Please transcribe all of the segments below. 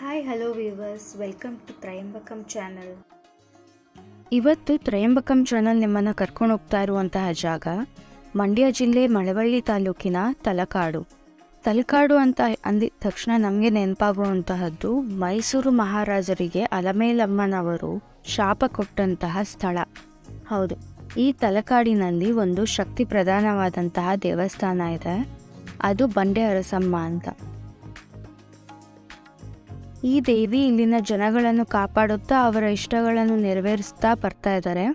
Hi hello viewers welcome to Tryambakam channel ಇವತ್ತು Tryambakam channel ನಿಮ್ಮನ್ನು ಕರ್ಕೊಂಡು ಹೋಗ್ತಾ ಇರುವಂತಹ ಜಾಗ ಮಂಡ್ಯ ಜಿಲ್ಲೆ ಮಳವಳ್ಳಿ ತಾಲೂಕಿನ ತಲಕಾಡು. ತಲಕಾಡು ಅಂತ ಅಂದಿದ ತಕ್ಷಣ ನಮಗೆ ನೆನಪಾಗುವಂತಹದ್ದು ಮೈಸೂರು ಮಹಾರಾಜರಿಗೆ ಅಲಮೇಲಮ್ಮನವರು ಶಾಪ ಕೊಟ್ಟಂತಹ ಸ್ಥಳ. ಹೌದು, ಈ ತಲಕಾಡಿನಲ್ಲಿ ಒಂದು ಶಕ್ತಿ ಪ್ರಧಾನವಾದಂತಹ ದೇವಸ್ಥಾನ ಇದೆ. ಅದು ಬಂಡೆ ಅರಸಮ್ಮ ಅಂತ. ಈ ದೇವಿ ಇಲ್ಲಿನ ಜನಗಳನ್ನು ಕಾಪಾಡುತ್ತಾ ಅವರ ಇಷ್ಟಗಳನ್ನು ನೆರವೇರಿಸ್ತಾ ಬರ್ತಾ ಇದ್ದಾರೆ.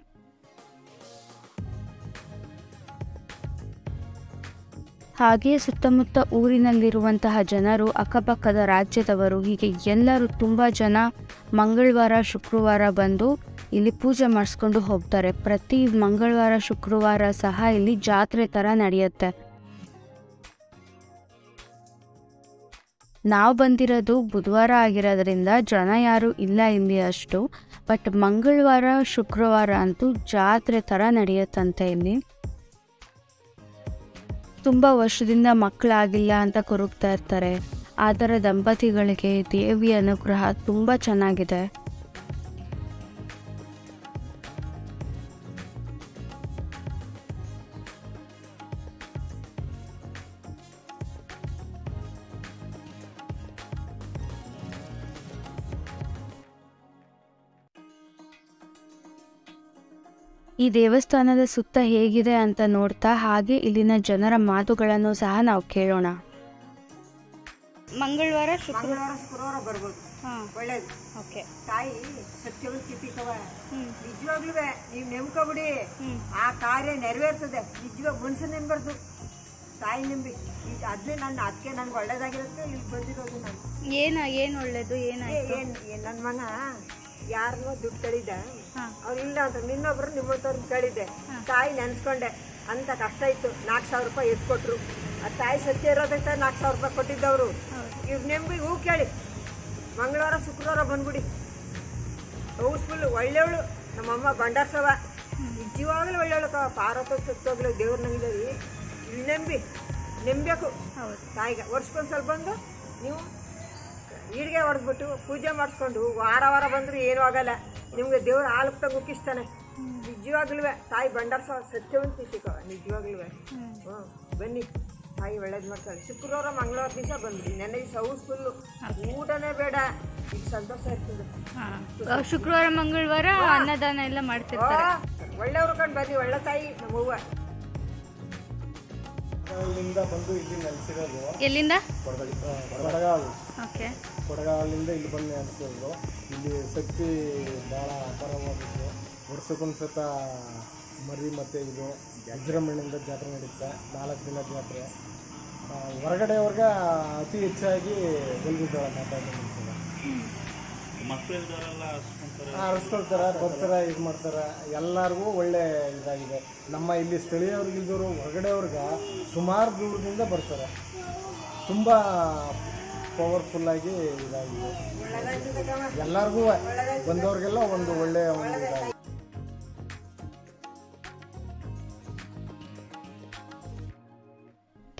ಹಾಗೆಯೇ ಸುತ್ತಮುತ್ತ ಊರಿನಲ್ಲಿರುವಂತಹ ಜನರು ಅಕ್ಕಪಕ್ಕದ ರಾಜ್ಯದವರು, ಹೀಗೆ ಎಲ್ಲರೂ ತುಂಬ ಜನ ಮಂಗಳವಾರ, ಶುಕ್ರವಾರ ಬಂದು ಇಲ್ಲಿ ಪೂಜೆ ಮಾಡಿಸ್ಕೊಂಡು ಹೋಗ್ತಾರೆ. ಪ್ರತಿ ಮಂಗಳವಾರ, ಶುಕ್ರವಾರ ಸಹ ಇಲ್ಲಿ ಜಾತ್ರೆ ಥರ ನಡೆಯುತ್ತೆ. ನಾವು ಬಂದಿರೋದು ಬುಧವಾರ ಆಗಿರೋದ್ರಿಂದ ಜನ ಯಾರು ಇಲ್ಲ ಇಲ್ಲಿ ಅಷ್ಟು. ಬಟ್ ಮಂಗಳವಾರ, ಶುಕ್ರವಾರ ಅಂತೂ ಜಾತ್ರೆ ಥರ ನಡೆಯುತ್ತಂತೆ ಇಲ್ಲಿ. ತುಂಬ ವರ್ಷದಿಂದ ಮಕ್ಕಳಾಗಿಲ್ಲ ಅಂತ ಕೊರಗ್ತಾ ಇರ್ತಾರೆ. ಆ ಥರ ದಂಪತಿಗಳಿಗೆ ದೇವಿ ಅನುಗ್ರಹ ತುಂಬ ಚೆನ್ನಾಗಿದೆ. ಈ ದೇವಸ್ಥಾನದ ಸುತ್ತ ಹೇಗಿದೆ ಅಂತ ನೋಡ್ತಾ ಹಾಗೆ ಇಲ್ಲಿನ ಜನರ ಮಾತುಗಳನ್ನು ಸಹ ನಾವು ಕೇಳೋಣ. ಮಂಗಳವಾರ ಶುಕ್ರವಾರ. ಶುಕ್ರವಾರ ಬರ್ಬೋದು. ಒಳ್ಳೇದು. ಓಕೆ. ತಾಯಿ ಸತ್ಯವಂತ ಕವ ಹ್ಞೂ ನಿಜವಾಗ್ಲೂ ನೀವು ನೆಮ್ಕೊಬಿಡಿ. ಹ್ಞೂ ಆ ಕಾರ್ಯ ನೆರವೇರ್ತದೆ. ನಿಜವಾಗ ಮನುಷ್ಯ ನೆಂಬರ್ದು ತಾಯಿ ನಿಂಬಿ. ಅದನ್ನೇ ನನ್ನ ಅದಕ್ಕೆ ನನ್ಗೆ ಒಳ್ಳೇದಾಗಿರುತ್ತೆ. ಇಲ್ಲಿ ಬಂದಿರೋದು ನಾನು. ಏನ ಏನು ಒಳ್ಳೇದು ಏನು ಏನಾಯ್ತು ಏನ್ ನನ್ನ ಮನ ಯಾರನ್ನೋ ದುಡ್ಡು ಕಳಿದ. ಹಾಂ ಅವ್ರು ಇಲ್ಲ ಅಂತ ನಿನ್ನೊಬ್ರು ನಿಮ್ಮಂತವ್ರನ್ನ ಕೇಳಿದ್ದೆ. ತಾಯಿ ನೆನ್ಸ್ಕೊಂಡೆ ಅಂತ ಕಷ್ಟ ಇತ್ತು ನಾಲ್ಕು ಸಾವಿರ ರೂಪಾಯಿ ಎತ್ಕೊಟ್ರು. ಆ ತಾಯಿ ಸತ್ಯ ಇರೋದಕ್ಕೆ ನಾಲ್ಕು ಸಾವಿರ ರೂಪಾಯಿ ಕೊಟ್ಟಿದ್ದವರು. ಇವ್ ನೆಂಬಿ ಹೂ ಕೇಳಿ ಮಂಗಳವಾರ ಶುಕ್ರವಾರ ಬಂದ್ಬಿಡಿ. ಹೌಸ್ಫುಲ್ ಒಳ್ಳೆಯವಳು ನಮ್ಮಮ್ಮ ಬಂಡಾರ್ಸವ ನಿಜವಾಗ್ಲೂ ಒಳ್ಳೆಯವಳು ಪಾರ್ವತ ಸತ್ತೋಗ್ಲು ದೇವ್ರ ನಂಗಿದವಿ ಇಲ್ಲಿ ನೆಂಬಿ ನೆಂಬೇಕು ತಾಯಿಗೆ ವರ್ಷಕ್ಕೊಂದು ಸ್ವಲ್ಪ ಬಂದು ನೀವು ಈಡಿಗೆ ಹೊಡೆದ್ಬಿಟ್ಟು ಪೂಜೆ ಮಾಡಿಸ್ಕೊಂಡು ವಾರ ವಾರ ಬಂದರೂ ಏನೂ ಆಗಲ್ಲ. ನಿಮಗೆ ದೇವ್ರ ಆಲುಕ್ತ ಉಕ್ಕಿಸ್ತಾನೆ. ನಿಜವಾಗ್ಲೂ ತಾಯಿ ಬಂಡಾರ್ಸ ಸತ್ಯವಂತ ಸಿಕ್ಕ ನಿಜವಾಗ್ಲೂ ಹ್ಞೂ ಬನ್ನಿ. ತಾಯಿ ಒಳ್ಳೇದು ಮಾಡ್ತಾಳೆ ಶುಕ್ರವಾರ ಮಂಗಳವಾರ ದಿವಸ ಬಂದ್ರಿ. ನೆನ್ನೆ ದಿವಸ ಹೌಸ್ಫುಲ್ಲು ಊಟನೇ ಬೇಡ. ಈಗ ಸಂತೋಷ ಇರ್ತದೆ ಹಾಂ. ಶುಕ್ರವಾರ ಮಂಗಳವಾರ ಅನ್ನದಾನ ಎಲ್ಲ ಮಾಡ್ತಿರ್ತಾರೆ. ಒಳ್ಳೆಯವ್ರು ಕಂಡು ಬನ್ನಿ. ಒಳ್ಳೆ ತಾಯಿ ನಮ್ಮವ್ವ. ಎಲ್ಲಿಂದ ಬಂದು ಇಲ್ಲಿ ನೆಲೆಸಿರೋದು ಎಲ್ಲಿಂದ? ಕೊಡಗಾಲ್ ಓಕೆ ಕೊಡಗಾಲಿಂದ ಇಲ್ಲಿ ಬಂದು ನೆಲೆಸಿರೋದು ಇಲ್ಲಿ ಶಕ್ತಿ ಭಾಳ ಅಪಾರವಾಗಿತ್ತು ವರ್ಷಕ್ಕೊಂದು ಸತ ಮರಿ ಮತ್ತು ಇದು ವಿಜೃಂಭಣೆಯಿಂದ ಜಾತ್ರೆ ನಡೆಯುತ್ತೆ ನಾಲ್ಕು ದಿನ ಜಾತ್ರೆ. ಹೊರಗಡೆಯವ್ರಿಗೆ ಅತಿ ಹೆಚ್ಚಾಗಿ ಬಂದಿದ್ದಾಳೆ ಮಾತಾಡೋದು ಹರಿಸ್ಕೊಳ್ತಾರೆ ಬರ್ತಾರೆ ಇದು ಮಾಡ್ತಾರೆ. ಎಲ್ಲರಿಗೂ ಒಳ್ಳೆ ಇದಾಗಿದೆ. ನಮ್ಮ ಇಲ್ಲಿ ಸ್ಥಳೀಯವ್ರಿಗಿಲ್ದವರು ಹೊರಗಡೆಯವ್ರಿಗೆ ಸುಮಾರು ದೂರದಿಂದ ಬರ್ತಾರೆ. ತುಂಬ ಪವರ್ಫುಲ್ಲಾಗಿ ಇದಾಗಿದೆ. ಎಲ್ಲರಿಗೂ ಬಂದವ್ರಿಗೆಲ್ಲ ಒಂದು ಒಳ್ಳೆಯ ಒಂದು ಇದಾಗಿದೆ.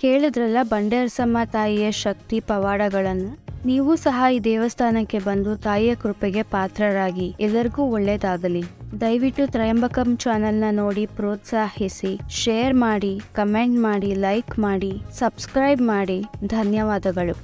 ಕೇಳಿದ್ರಲ್ಲ ಬಂಡೇರಸಮ್ಮ ತಾಯಿಯ ಶಕ್ತಿ ಪವಾಡಗಳನ್ನು? ನೀವು ಸಹ ಈ ದೇವಸ್ಥಾನಕ್ಕೆ ಬಂದು ತಾಯಿಯ ಕೃಪೆಗೆ ಪಾತ್ರರಾಗಿ ಎಲ್ಲರಿಗೂ ಒಳ್ಳೆಯದಾಗಲಿ. ದಯವಿಟ್ಟು ತ್ರಯಂಬಕಂ ಚಾನೆಲ್ನ ನೋಡಿ ಪ್ರೋತ್ಸಾಹಿಸಿ, ಶೇರ್ ಮಾಡಿ, ಕಮೆಂಟ್ ಮಾಡಿ, ಲೈಕ್ ಮಾಡಿ, ಸಬ್ಸ್ಕ್ರೈಬ್ ಮಾಡಿ. ಧನ್ಯವಾದಗಳು.